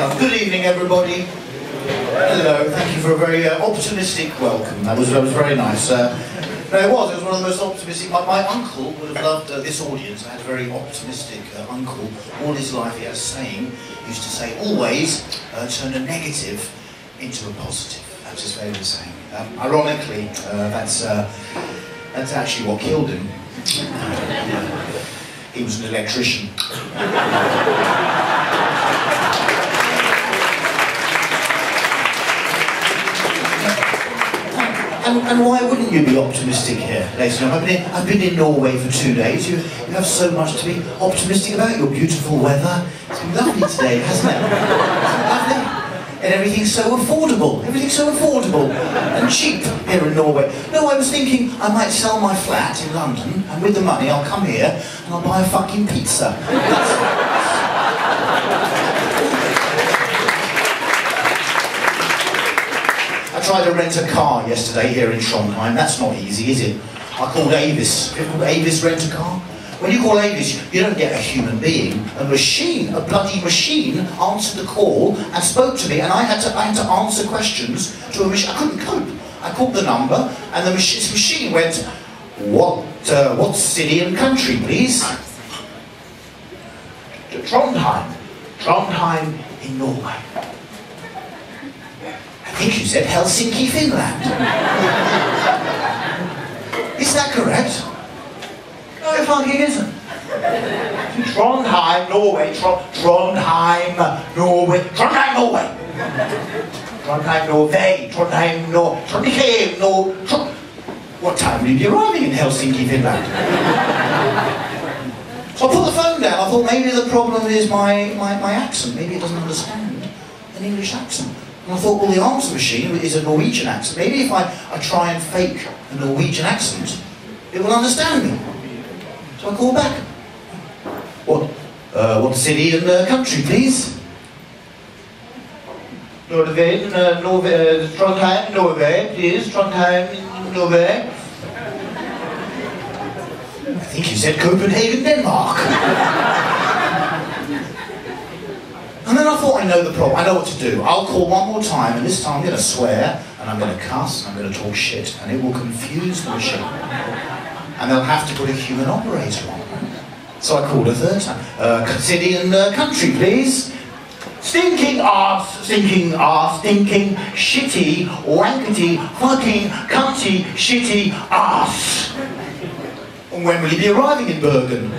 Good evening, everybody. Hello. Thank you for a very uh, optimistic welcome. That was that was very nice. Uh, no, it was. It was one of the most optimistic. My, my uncle would have loved uh, this audience. I had a very optimistic uh, uncle. All his life, he had a saying. He used to say, "Always uh, turn a negative into a positive." That's his favourite saying. Um, ironically, uh, that's that's actually what killed him. he was an electrician. And, and, why wouldn't you be optimistic here, ladies and gentlemen? I've been, in, Norway for two days. You, you have so much to be optimistic about. Your beautiful weather. It's been lovely today, hasn't it? lovely? And everything's so affordable. Everything's so affordable and cheap here in Norway. No, I was thinking I might sell my flat in London, and with the money I'll come here and I'll buy a fucking pizza. I tried to rent a car yesterday here in Trondheim. That's not easy, is it? I called Avis. Have you called Avis Rent a Car? When you call Avis, you don't get a human being. A machine, a bloody machine, answered the call and spoke to me, and I had to, I had to answer questions to a machine. I couldn't cope. I called the number, and the mach machine went, "What, uh, what city and country, please?" Trondheim. Trondheim in Norway. Think you said Helsinki, Finland. Is that correct? No, it fucking isn't. Trondheim, Norway. Tro Trondheim, Norway. Trondheim, Norway. Trondheim, Norway. Trondheim, Nor. Trondheim, what time will you be arriving in Helsinki, Finland? so I put the phone down. I thought maybe the problem is my, my, my accent. Maybe it doesn't understand an English accent. And I thought, well, the answer machine is a Norwegian accent. Maybe if I, I try and fake a Norwegian accent, it will understand me. So I call back. What, uh, what city and uh, country, please? Norway, uh, Norway, uh, Trondheim, Norway, please. Trondheim, Norway. I think you said Copenhagen, Denmark. And then I know the problem, I know what to do. I'll call one more time, and this time I'm going to swear, and I'm going to cuss, and I'm going to talk shit, and it will confuse the machine. And they'll have to put a human operator on. So I called a third time. Uh, city and uh, country, please. Stinking ass, stinking ass, stinking, shitty, wankety, fucking, cunty, shitty ass. When will he be arriving in Bergen?